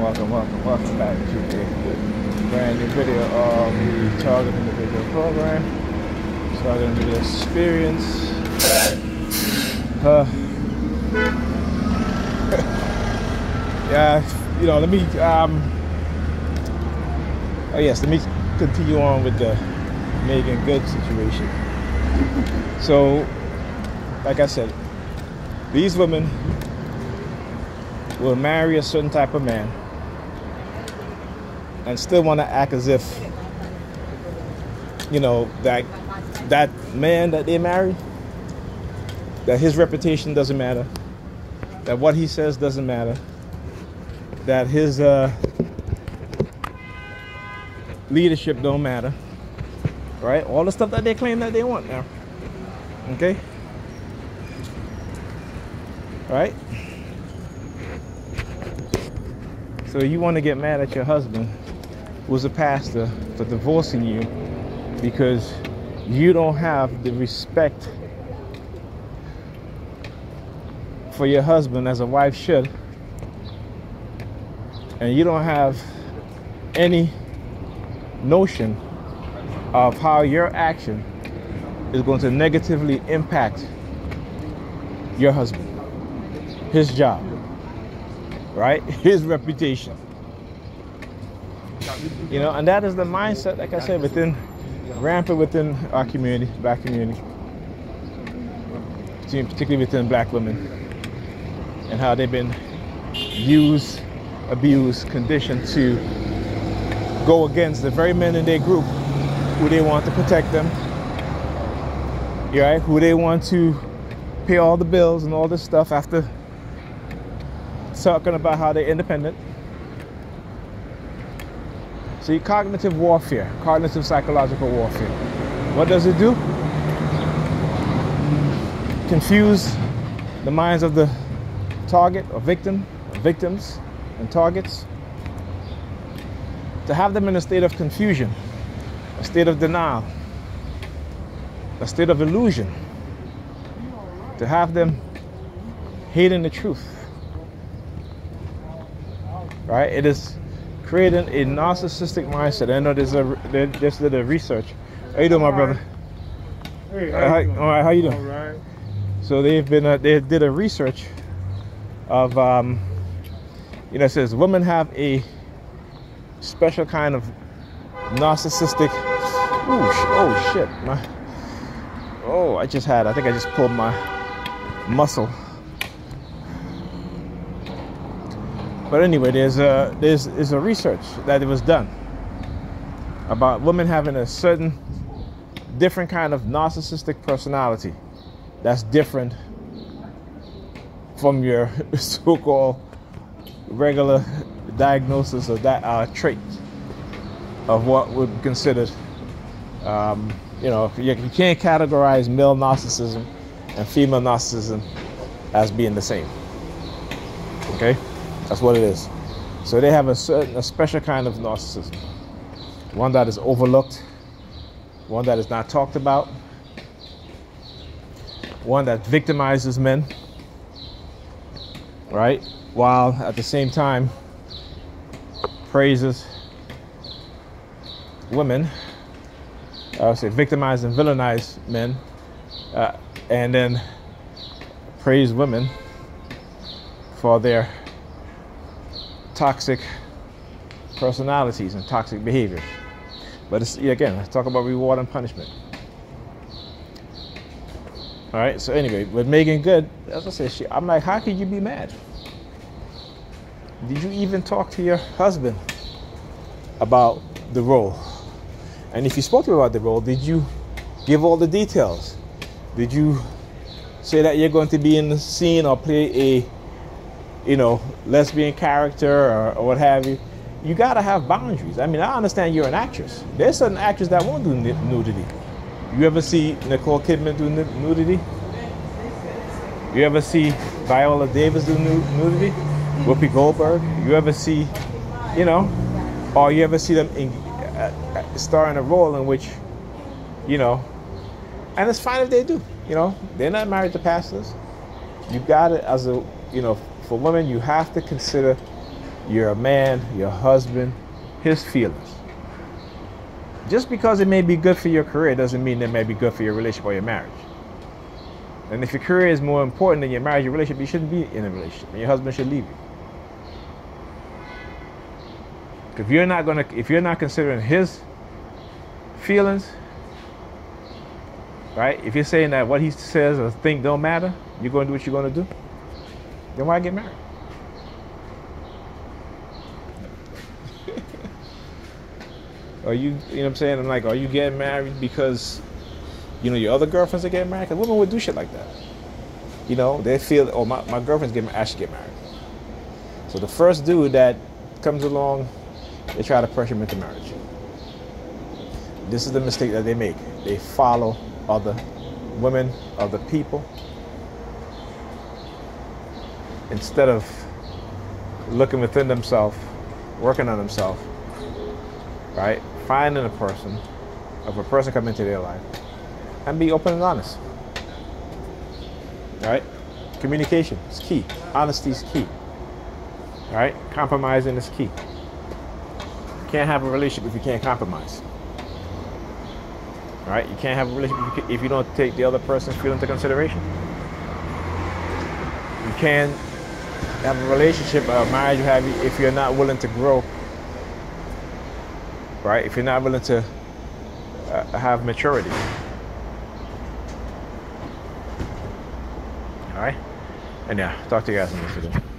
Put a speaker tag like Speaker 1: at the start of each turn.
Speaker 1: welcome, welcome, welcome back to a brand new video of the Target Individual Program. Target Individual Experience. Uh, yeah, you know, let me, um, oh yes, let me continue on with the Meagan Good situation. So, like I said, these women will marry a certain type of man and still want to act as if you know that that man that they married that his reputation doesn't matter that what he says doesn't matter that his uh, leadership don't matter right? All the stuff that they claim that they want now okay? Right? So you want to get mad at your husband, who's a pastor, for divorcing you because you don't have the respect for your husband as a wife should, and you don't have any notion of how your action is going to negatively impact your husband, his job, right? His reputation. You know, and that is the mindset, like I said, within rampant within our community, black community, particularly within black women, and how they've been used, abused, conditioned to go against the very men in their group who they want to protect them, right? Who they want to pay all the bills and all this stuff after talking about how they're independent. See, cognitive warfare, cognitive psychological warfare. What does it do? Confuse the minds of the target or victim, or victims and targets. To have them in a state of confusion, a state of denial, a state of illusion. To have them hating the truth right? It is creating a narcissistic mindset. I know there's a they just did a research. How you doing, my brother?
Speaker 2: Hey,
Speaker 1: Uh, how,
Speaker 2: you doing?
Speaker 1: all right, how you doing?
Speaker 2: All right.
Speaker 1: So they've been uh, they did a research of um, you know it says women have a special kind of narcissistic. Ooh, oh shit, my. Oh, I just had. I think I just pulled my muscle. But anyway, there's a there's is a research that it was done about women having a certain different kind of narcissistic personality that's different from your so-called regular diagnosis or that uh, trait of what would be considered um, you know you, you can't categorize male narcissism and female narcissism as being the same okay that's what it is. So they have a certain, a special kind of narcissism, one that is overlooked, one that is not talked about, one that victimizes men, right? While at the same time praises women. I would say victimize and villainize men, uh, and then praise women for their toxic personalities and toxic behaviors. But it's, again, let's talk about reward and punishment. All right. So anyway, with Meagan Good, as I said, she, I'm like, how could you be mad? Did you even talk to your husband about the role? And if you spoke to him about the role, did you give all the details? Did you say that you're going to be in the scene or play a you know, lesbian character or, or what have you, you got to have boundaries. I mean, I understand you're an actress. There's certain actors that won't do nudity. You ever see Nicole Kidman do nudity? You ever see Viola Davis do nudity? Whoopi Goldberg? You ever see, you know, or you ever see them in, uh, star in a role in which, you know, and it's fine if they do. You know, they're not married to pastors. You got it as a, you know, for women, you have to consider your man, your husband, his feelings. Just because it may be good for your career doesn't mean it may be good for your relationship or your marriage. And if your career is more important than your marriage, your relationship, you shouldn't be in a relationship. And your husband should leave you. If you're not gonna, if you're not considering his feelings, right? If you're saying that what he says or think don't matter, you're gonna do what you're gonna do. Then why get married? are you, you know what I'm saying? I'm like, are you getting married because, you know, your other girlfriends are getting married? Because women would do shit like that. You know, they feel, oh, my, my girlfriend's getting, I should get married. So the first dude that comes along, they try to pressure him into marriage. This is the mistake that they make. They follow other women, other people, instead of looking within themselves, working on themselves, right? Finding a person, of a person coming into their life, and be open and honest. Right? Communication is key. Honesty is key. Right? Compromising is key. You can't have a relationship if you can't compromise. Right? You can't have a relationship if you don't take the other person's feelings into consideration. You can't have a relationship, a marriage you have if you're not willing to grow. Right? If you're not willing to uh, have maturity. All right? And yeah, talk to you guys in this video.